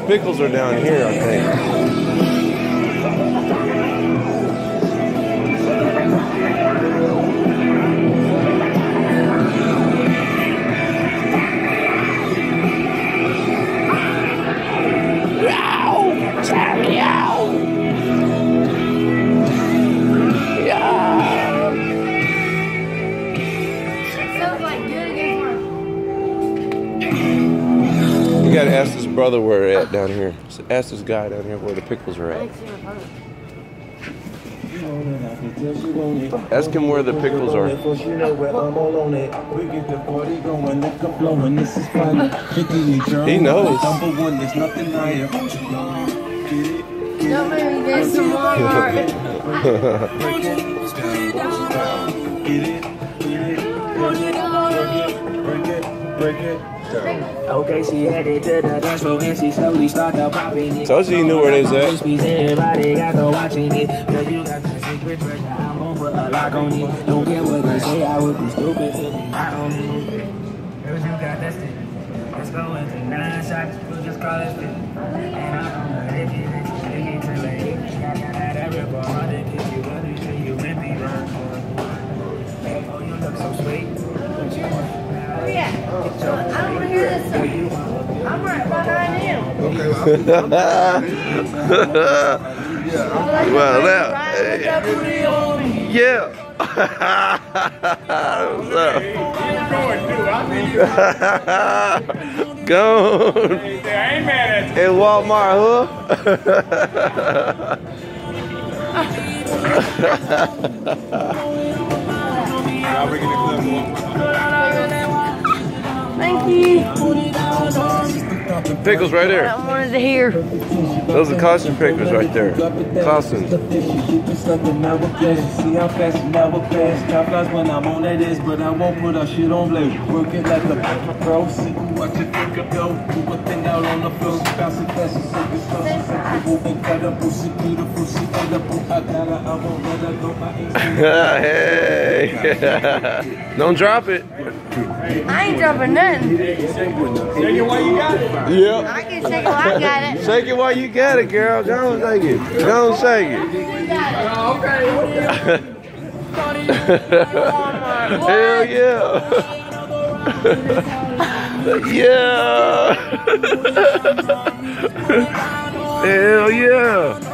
pickles are down here, I think. We gotta ask this brother where they're at down here. So ask this guy down here where the pickles are at. Ask him where the pickles are. You know where I'm all on it. We get the party going, liquor flowing. This is fun. 58 girl. He knows. Break it. Okay, she headed to the dance floor and she slowly started popping it. Told you he knew where they was at. Everybody got to watching it. Cause you got the secret treasure. I'm gonna put a lock on it. Don't care what they say, I would be stupid to be hot on it. Cause you got that stick. Let's go take nine shots. We'll just call it. And I'm gonna I don't want to hear this song. I'm right behind him. well, now, Ride with that booty on me. yeah. What's up? Go on. In Walmart, Thank you. Pickles right there. I wanted to hear. Those are costume pickles right there. Caution. See how fast you never pass. Top flies when I'm on that ass, but I won't put our shit on blast. Work it like a pro. See what you think of go. Do a thing out on the floor. Fast and sick as slow. Sexual, incredible. She beautiful. She edible. I got her. I won't let her go. My hey. Don't drop it. I ain't dropping nothing. Shake it while you got it. Yep. I can shake it while I got it. Shake it while you got it, girl. Go on, shake it. Go on, shake it. Okay. Hell yeah. yeah. Hell yeah.